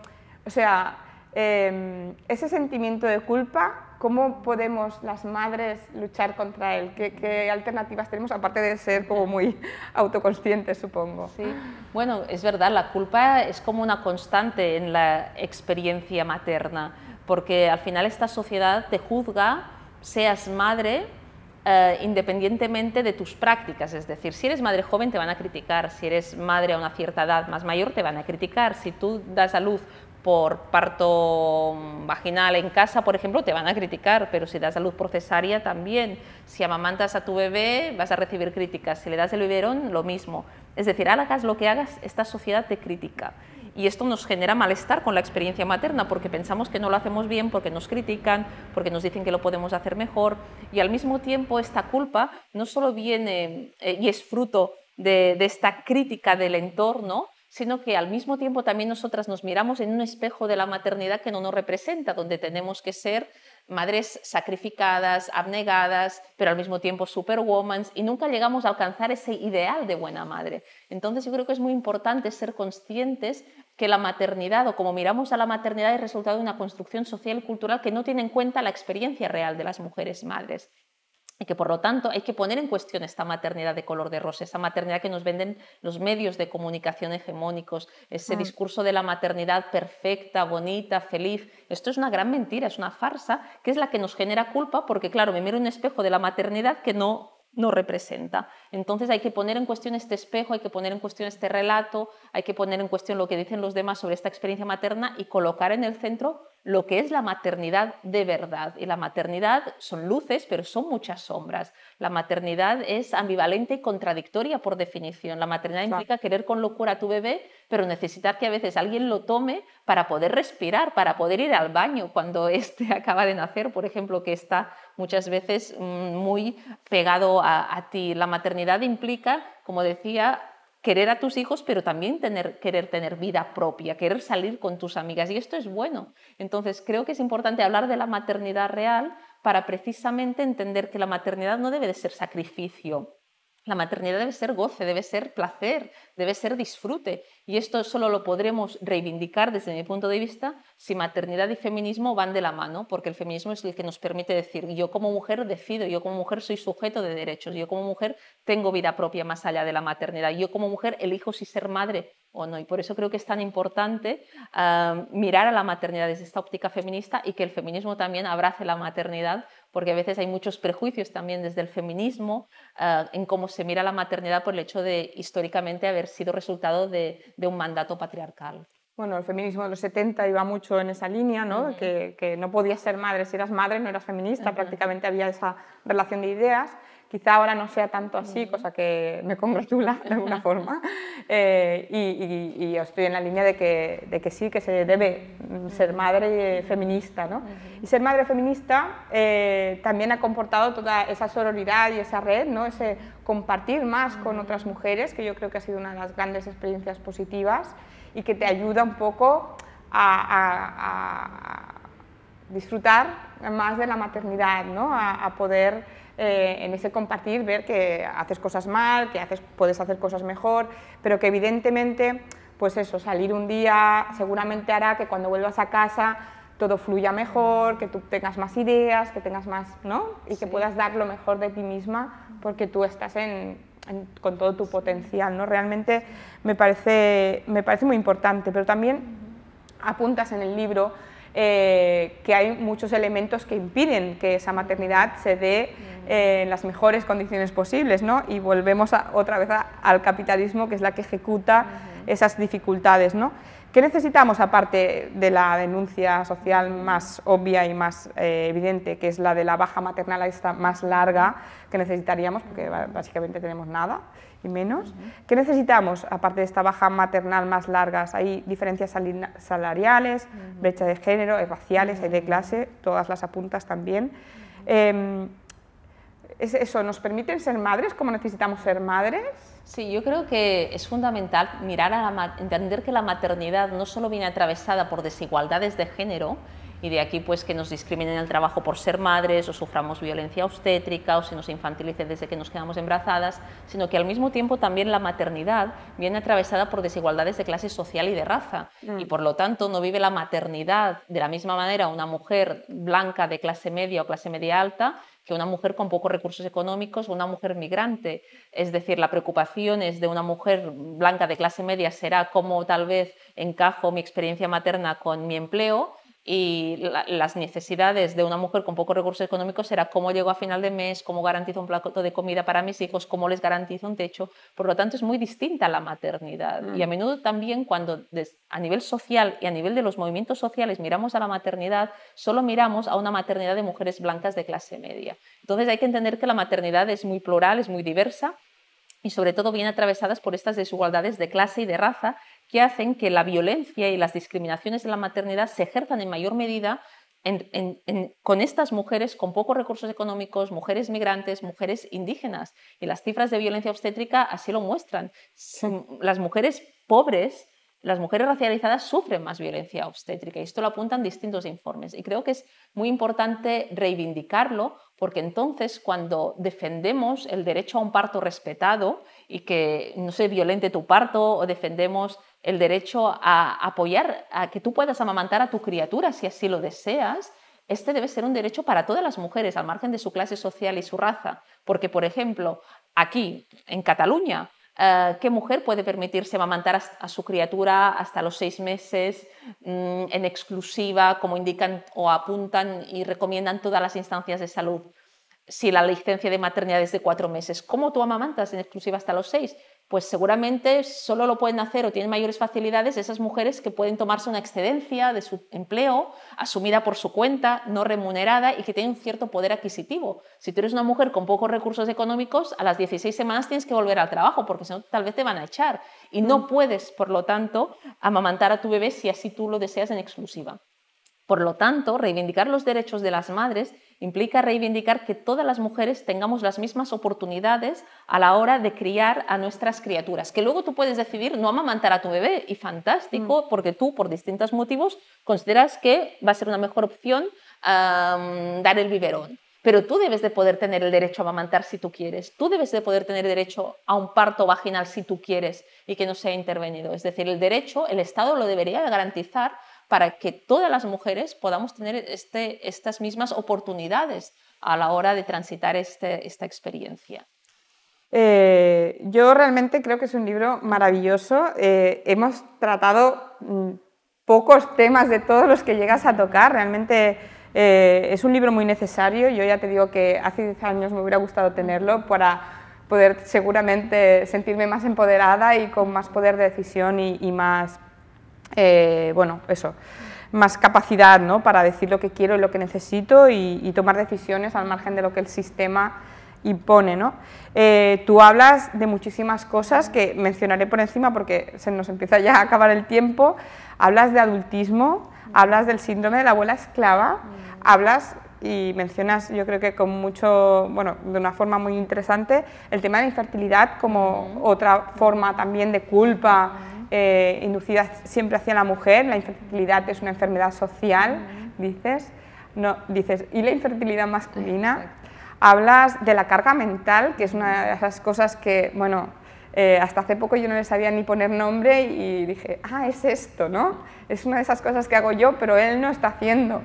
O sea, em, ese sentimiento de culpa, ¿cómo podemos las madres luchar contra él? ¿Qué, ¿Qué, alternativas tenemos, aparte de ser como muy autoconscientes, supongo? Sí, bueno, es verdad, la culpa es como una constante en la experiencia materna porque al final esta sociedad te juzga, seas madre, eh, independientemente de tus prácticas. Es decir, si eres madre joven te van a criticar, si eres madre a una cierta edad más mayor te van a criticar, si tú das a luz por parto vaginal en casa, por ejemplo, te van a criticar, pero si das a luz por cesárea también. Si amamantas a tu bebé, vas a recibir críticas. Si le das el biberón, lo mismo. Es decir, hagas lo que hagas, esta sociedad te critica. Y esto nos genera malestar con la experiencia materna porque pensamos que no lo hacemos bien, porque nos critican, porque nos dicen que lo podemos hacer mejor. Y al mismo tiempo esta culpa no solo viene eh, y es fruto de, de esta crítica del entorno, sino que al mismo tiempo también nosotras nos miramos en un espejo de la maternidad que no nos representa, donde tenemos que ser madres sacrificadas, abnegadas, pero al mismo tiempo superwoman y nunca llegamos a alcanzar ese ideal de buena madre. Entonces yo creo que es muy importante ser conscientes que la maternidad o como miramos a la maternidad es resultado de una construcción social y cultural que no tiene en cuenta la experiencia real de las mujeres madres y que por lo tanto hay que poner en cuestión esta maternidad de color de rosa, esa maternidad que nos venden los medios de comunicación hegemónicos, ese mm. discurso de la maternidad perfecta, bonita, feliz. Esto es una gran mentira, es una farsa, que es la que nos genera culpa porque, claro, me miro un espejo de la maternidad que no no representa. Entonces hay que poner en cuestión este espejo, hay que poner en cuestión este relato, hay que poner en cuestión lo que dicen los demás sobre esta experiencia materna y colocar en el centro lo que es la maternidad de verdad. Y la maternidad son luces, pero son muchas sombras. La maternidad es ambivalente y contradictoria por definición. La maternidad implica querer con locura a tu bebé, pero necesitar que a veces alguien lo tome para poder respirar, para poder ir al baño cuando éste [laughs] acaba de nacer, por ejemplo, que está muchas veces mm, muy pegado a, a ti. La maternidad implica, como decía, querer a tus hijos, pero también querer tener vida propia, querer salir con tus amigas. Y esto es bueno. Entonces, creo que es importante hablar de la maternidad real para precisamente entender que la maternidad no debe de ser sacrificio, la maternidad debe ser goce, debe ser placer, debe ser disfrute. Y esto solo lo podremos reivindicar desde mi punto de vista si maternidad y feminismo van de la mano, porque el feminismo es el que nos permite decir, yo como mujer decido, yo como mujer soy sujeto de derechos, yo como mujer tengo vida propia más allá de la maternidad, yo como mujer elijo si ser madre o no. Y por eso creo que es tan importante ah, mirar a la maternidad desde esta óptica feminista y que el feminismo también abrace la maternidad, porque a veces hay muchos prejuicios también desde el feminismo ah, en cómo se mira la maternidad por el hecho de históricamente haber sido resultado de, un mandato patriarcal. Bueno, el feminismo de los 70 iba mucho en esa línea, ¿no? que, no podías ser madre si eras madre, no eras feminista, prácticamente había esa relación de ideas. Quizá ahora no sea tanto así, cosa que me congratula de alguna forma. Eh, y, y, estoy en la línea de que, de que, sí, que se debe ser madre feminista. ¿no? Y ser madre feminista eh, también ha comportado toda esa sororidad y esa red, ¿no? ese compartir más con otras mujeres, que yo creo que ha sido una de las grandes experiencias positivas y que te ayuda un poco a, disfrutar más de la maternidad, ¿no? a poder eh, en ese compartir ver que haces cosas mal, que haces, puedes hacer cosas mejor, pero que evidentemente, pues eso, salir un día seguramente hará que cuando vuelvas a casa todo fluya mejor, que tú tengas más ideas, que tengas más, ¿no? Y que puedas dar lo mejor de ti misma porque tú estás con todo tu potencial, ¿no? Realmente me parece, me parece muy importante, pero también apuntas en el libro eh, que hay muchos elementos que impiden que esa maternidad se dé en las mejores condiciones posibles, ¿no? Y volvemos otra vez al capitalismo, que es la que ejecuta esas dificultades, ¿no? ¿Qué necesitamos aparte de la denuncia social más obvia y más eh, evidente, que es la de la baja maternal esta más larga que necesitaríamos, porque básicamente tenemos nada y menos? ¿Qué necesitamos aparte de esta baja maternal más largas? Hay diferencias salariales, brecha de género, hay raciales, hay de clase, todas las apuntas también. Em, ¿Es eso? ¿Nos permiten ser madres como necesitamos ser madres? Sí, yo creo que es fundamental mirar a la, entender que la maternidad no solo viene atravesada por desigualdades de género, y de aquí pues que nos discriminen el trabajo por ser madres o suframos violencia obstétrica o se nos infantilice desde que nos quedamos embarazadas, sino que al mismo tiempo también la maternidad viene atravesada por desigualdades de clase social y de raza mm. y por lo tanto no vive la maternidad de la misma manera una mujer blanca de clase media o clase media alta que una mujer con pocos recursos económicos o una mujer migrante. Es decir, la preocupación es de una mujer blanca de clase media será cómo tal vez encajo mi experiencia materna con mi empleo, y las necesidades de una mujer con pocos recursos económicos era cómo llego a final de mes, cómo garantizo un plato de comida para mis hijos, cómo les garantizo un techo. Por lo tanto, es muy distinta la maternidad. Y a mm. menudo también cuando a nivel social y a nivel de los movimientos sociales miramos a la maternidad, solo miramos a una maternidad de mujeres blancas de clase media. Entonces hay que entender que la maternidad es muy plural, es muy diversa y sobre todo viene atravesadas por estas desigualdades de clase y de raza que hacen que la violencia y las discriminaciones en la maternidad se ejerzan en mayor medida con estas mujeres con pocos recursos económicos, mujeres migrantes, mujeres indígenas. Y las cifras de violencia obstétrica así lo muestran. Las mujeres pobres las mujeres racializadas sufren más violencia obstétrica y esto lo apuntan distintos informes. Y creo que es muy importante reivindicarlo porque entonces cuando defendemos el derecho a un parto respetado y que no se violente tu parto o defendemos el derecho a apoyar a que tú puedas amamantar a tu criatura si así lo deseas, este debe ser un derecho para todas las mujeres al margen de su clase social y su raza. Porque, por ejemplo, aquí en Cataluña, ¿Qué mujer puede permitirse amamantar a, su criatura hasta los seis meses mm, en exclusiva, como indican o apuntan y recomiendan todas las instancias de salud? Si la licencia de maternidad es de cuatro meses, ¿cómo tú amamantas en exclusiva hasta los seis? Pues seguramente solo lo pueden hacer o tienen mayores facilidades esas mujeres que pueden tomarse una excedencia de su empleo asumida por su cuenta, no remunerada y que tienen un cierto poder adquisitivo. Si tú eres una mujer con pocos recursos económicos, a las 16 semanas tienes que volver al trabajo porque si no tal vez te van a echar y no mm. puedes, por lo tanto, amamantar a tu bebé si así tú lo deseas en exclusiva. Por lo tanto, reivindicar los derechos de las madres implica reivindicar que todas las mujeres tengamos las mismas oportunidades a la hora de criar a nuestras criaturas. Que luego tú puedes decidir no amamantar a tu bebé y fantástico, mm. porque tú, por distintos motivos, consideras que va a ser una mejor opción dar el biberón. Pero tú debes de poder tener el derecho a amamantar si tú quieres. Tú debes de poder tener derecho a un parto vaginal si tú quieres y que no sea intervenido. Es decir, el derecho, el Estado lo debería garantizar para que todas las mujeres podamos tener este, estas mismas oportunidades a la hora de transitar este, esta experiencia. Eh, yo realmente creo que es un libro maravilloso. Eh, hemos tratado mm, pocos temas de todos los que llegas a tocar. Realmente eh, es un libro muy necesario. Yo ya te digo que hace 10 años me hubiera gustado tenerlo para poder seguramente sentirme más empoderada y con más poder de decisión y, y más eh, bueno, eso, más capacidad ¿no? para decir lo que quiero y lo que necesito y, tomar decisiones al margen de lo que el sistema impone. ¿no? Eh, tú hablas de muchísimas cosas que mencionaré por encima porque se nos empieza ya a acabar el tiempo. Hablas de adultismo, hablas del síndrome de la abuela esclava, hablas y mencionas, yo creo que con mucho, bueno, de una forma muy interesante, el tema de la infertilidad como otra forma también de culpa eh, inducida siempre hacia la mujer, la infertilidad es una enfermedad social, dices, no, dices, y la infertilidad masculina, hablas de la carga mental, que es una de esas cosas que, bueno, eh, hasta hace poco yo no le sabía ni poner nombre y dije, ah, es esto, ¿no? Es una de esas cosas que hago yo, pero él no está haciendo.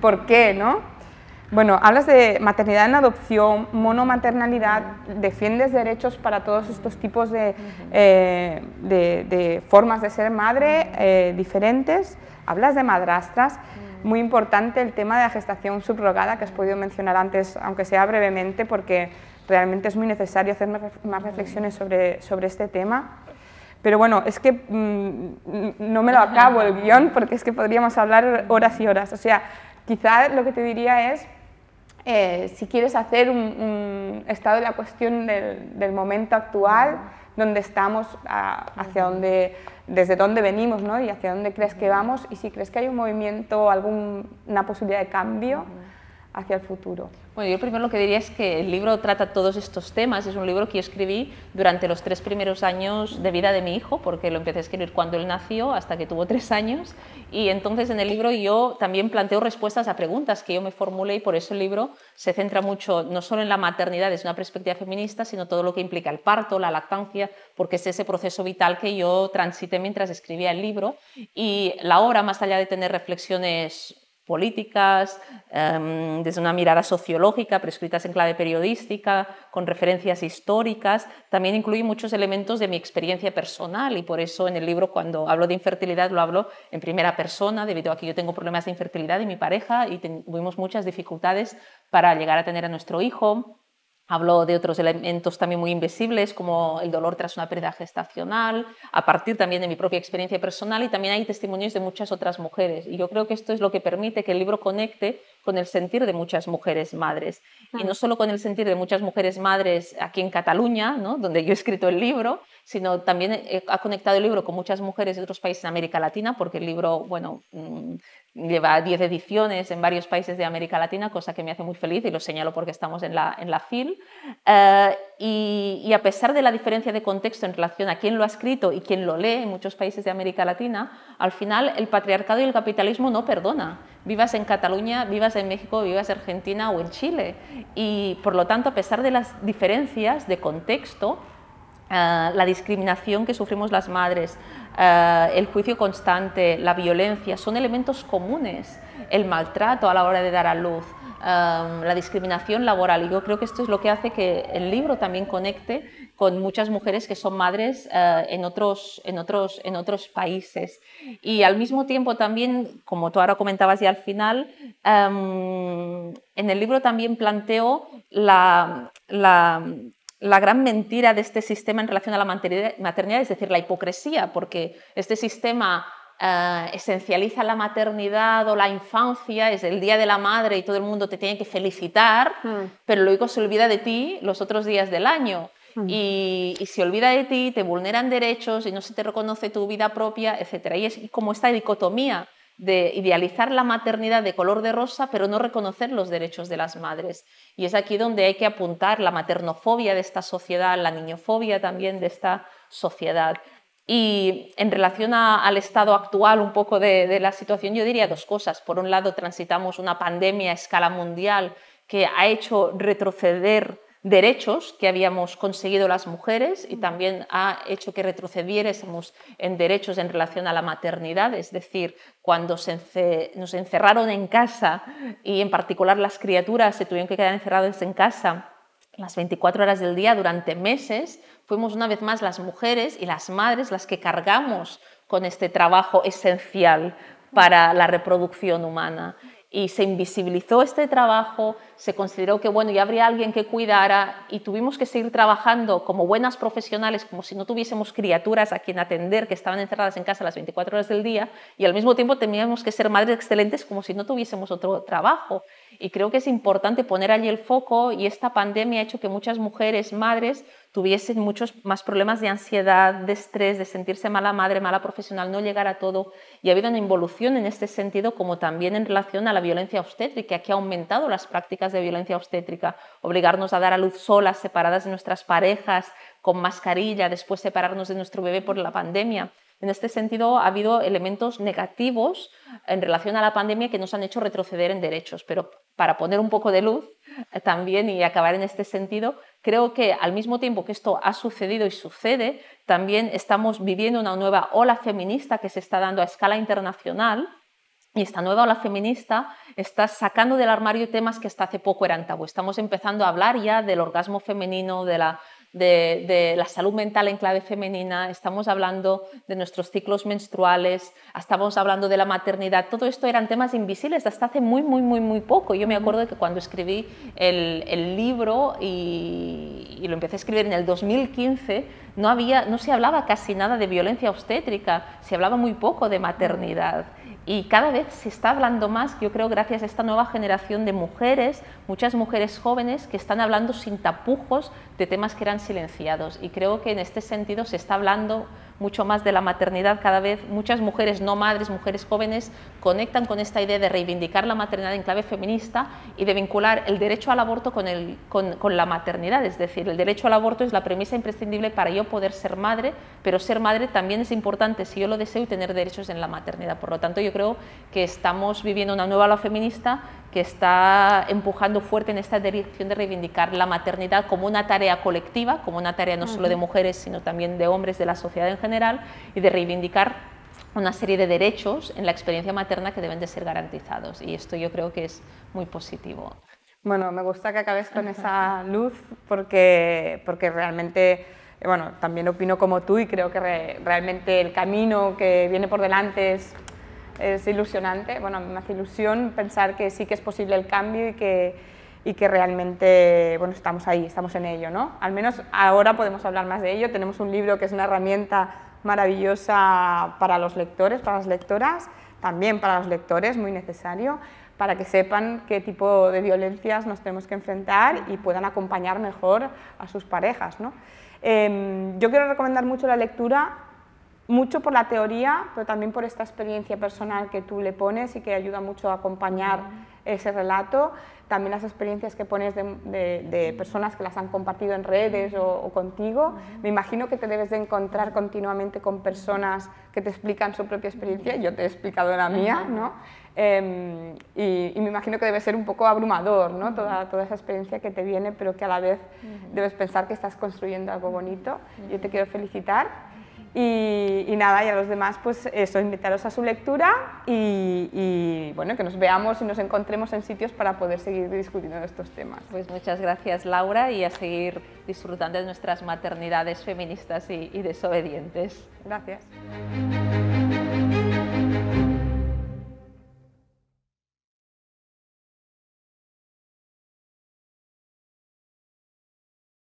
¿Por qué, no? Bueno, hablas de maternidad en adopción, monomaternalidad, defiendes derechos para todos estos tipos de, eh, formas de ser madre eh, diferentes, hablas de madrastras, muy importante el tema de la gestación subrogada que has podido mencionar antes, aunque sea brevemente, porque realmente es muy necesario hacer más reflexiones sobre, sobre este tema. Pero bueno, es que mm, no me lo [laughs] acabo el guion porque es que podríamos hablar horas y horas. O sea, quizá lo que te diría es eh, si quieres hacer un, estado de la cuestión del, momento actual, donde estamos, hacia dónde, desde dónde venimos ¿no? y hacia dónde crees que vamos y si crees que hay un movimiento, alguna posibilidad de cambio hacia el futuro. Bueno, yo primero lo que diría es que el libro trata todos estos temas. Es un libro que yo escribí durante los tres primeros años de vida de mi hijo, porque lo empecé a escribir cuando él nació, hasta que tuvo tres años. Y entonces en el libro yo también planteo respuestas a preguntas que yo me formulé y por eso el libro se centra mucho no solo en la maternidad desde una perspectiva feminista, sino todo lo que implica el parto, la lactancia, porque es ese proceso vital que yo transité mientras escribía el libro. Y la obra, más allá de tener reflexiones políticas, em, desde una mirada sociológica, pero escritas en clave periodística, con referencias históricas. También incluye muchos elementos de mi experiencia personal y por eso en el libro cuando hablo de infertilidad lo hablo en primera persona, debido a que yo tengo problemas de infertilidad y mi pareja y tuvimos muchas dificultades para llegar a tener a nuestro hijo. Hablo de otros elementos también muy invisibles, como el dolor tras una pérdida gestacional, a partir también de mi propia experiencia personal y también hay testimonios de muchas otras mujeres. Y yo creo que esto es lo que permite que el libro conecte con el sentir de muchas mujeres madres. Y no solo con el sentir de muchas mujeres madres aquí en Cataluña, ¿no? donde yo he escrito el libro, sino también ha conectado el libro con muchas mujeres de otros países de América Latina, porque el libro, bueno, mm, lleva 10 ediciones en varios países de América Latina, cosa que me hace muy feliz y lo señalo porque estamos en la, en la FIL. Eh, y, a pesar de la diferencia de contexto en relación a quién lo ha escrito y quién lo lee en muchos países de América Latina, al final el patriarcado y el capitalismo no perdona. Vivas en Cataluña, vivas en México, vivas en Argentina o en Chile. Y por lo tanto, a pesar de las diferencias de contexto, eh, la discriminación que sufrimos las madres, eh, el juicio constante, la violencia, son elementos comunes, el maltrato a la hora de dar a luz, eh, la discriminación laboral. Y yo creo que esto es lo que hace que el libro también conecte con muchas mujeres que son madres en, otros, en, otros, en otros países. Y al mismo tiempo también, como tú ahora comentabas ya al final, en el libro también planteo la, la la gran mentira de este sistema en relación a la maternidad, es decir, la hipocresía, porque este sistema eh, esencializa la maternidad o la infancia, es el día de la madre y todo el mundo te tiene que felicitar, hmm. pero luego se olvida de ti los otros días del año. Hmm. Y, se olvida de ti, te vulneran derechos y no se te reconoce tu vida propia, etc. Y es como esta dicotomía de idealizar la maternidad de color de rosa, pero no reconocer los derechos de las madres. Y es aquí donde hay que apuntar la maternofobia de esta sociedad, la niñofobia también de esta sociedad. Y en relación al estado actual un poco de la situación, yo diría dos cosas. Por un lado, transitamos una pandemia a escala mundial que ha hecho retroceder derechos que habíamos conseguido las mujeres y también ha hecho que retrocediéramos en derechos en relación a la maternidad, es decir, cuando nos encerraron en casa y en particular las criaturas se tuvieron que quedar encerradas en casa las 24 horas del día durante meses, fuimos una vez más las mujeres y las madres las que cargamos con este trabajo esencial para la reproducción humana y se invisibilizó este trabajo, se consideró que bueno, ya habría alguien que cuidara y tuvimos que seguir trabajando como buenas profesionales, como si no tuviésemos criaturas a quien atender que estaban encerradas en casa las 24 horas del día y al mismo tiempo teníamos que ser madres excelentes como si no tuviésemos otro trabajo. Y creo que es importante poner allí el foco y esta pandemia ha hecho que muchas mujeres, madres, tuviesen muchos más problemas de ansiedad, de estrés, de sentirse mala madre, mala profesional, no llegar a todo. Y ha habido una involución en este sentido, como también en relación a la violencia obstétrica, que ha aumentado las prácticas de violencia obstétrica, obligarnos a dar a luz solas, separadas de nuestras parejas, con mascarilla, después separarnos de nuestro bebé por la pandemia. En este sentido, ha habido elementos negativos en relación a la pandemia que nos han hecho retroceder en derechos, pero para poner un poco de luz eh, también y acabar en este sentido, creo que al mismo tiempo que esto ha sucedido y sucede, también estamos viviendo una nueva ola feminista que se está dando a escala internacional y esta nueva ola feminista está sacando del armario temas que hasta hace poco eran tabú. Estamos empezando a hablar ya del orgasmo femenino, de la de, la salud mental en clave femenina, estamos hablando de nuestros ciclos menstruales, estamos hablando de la maternidad, todo esto eran temas invisibles hasta hace muy, muy, muy, muy poco. Yo me acuerdo que cuando escribí el, libro y, y, lo empecé a escribir en el 2015, no, había, no se hablaba casi nada de violencia obstétrica, se hablaba muy poco de maternidad. Y cada vez se está hablando más, yo creo, gracias a esta nueva generación de mujeres, muchas mujeres jóvenes que están hablando sin tapujos de temas que eran silenciados. Y creo que en este sentido se está hablando mucho más de la maternidad cada vez. Muchas mujeres no madres, mujeres jóvenes, conectan con esta idea de reivindicar la maternidad en clave feminista y de vincular el derecho al aborto con, el, con, con la maternidad. Es decir, el derecho al aborto es la premisa imprescindible para yo poder ser madre, pero ser madre también es importante si yo lo deseo y tener derechos en la maternidad. Por lo tanto, yo creo que estamos viviendo una nueva ola feminista que está empujando fuerte en esta dirección de reivindicar la maternidad como una tarea colectiva, como una tarea no solo de mujeres, sino también de hombres, de la sociedad en general, y de reivindicar una serie de derechos en la experiencia materna que deben de ser garantizados y esto yo creo que es muy positivo. Bueno, me gusta que acabes con esa [laughs] luz porque, porque realmente, bueno, también opino como tú y creo que realmente el camino que viene por delante es, es ilusionante. Bueno, me hace ilusión pensar que sí que es posible el cambio y que, y que realmente, bueno, estamos ahí, estamos en ello, ¿no? Al menos ahora podemos hablar más de ello. Tenemos un libro que es una herramienta maravillosa para los lectores, para las lectoras, también para los lectores, muy necesario, para que sepan qué tipo de violencias nos tenemos que enfrentar y puedan acompañar mejor a sus parejas. ¿no? Em, yo quiero recomendar mucho la lectura, mucho por la teoría, pero también por esta experiencia personal que tú le pones y que ayuda mucho a acompañar ese relato. También las experiencias que pones de, personas que las han compartido en redes o, contigo. Me imagino que te debes de encontrar continuamente con personas que te explican su propia experiencia, yo te he explicado la mía, ¿no? Em, y, me imagino que debe ser un poco abrumador, ¿no? Toda, toda esa experiencia que te viene, pero que a la vez debes pensar que estás construyendo algo bonito. Yo te quiero felicitar y, nada, y a los demás, pues eso, invitaros a su lectura y, bueno, que nos veamos y nos encontremos en sitios para poder seguir discutiendo estos temas. Pues muchas gracias Laura y a seguir disfrutando de nuestras maternidades feministas y, y desobedientes. Gracias.